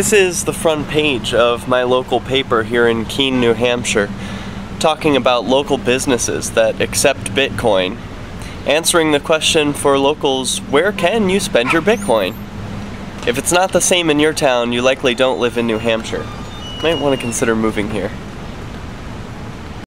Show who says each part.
Speaker 1: This is the front page of my local paper here in Keene, New Hampshire, talking about local businesses that accept Bitcoin, answering the question for locals where can you spend your Bitcoin? If it's not the same in your town, you likely don't live in New Hampshire. Might want to consider moving here.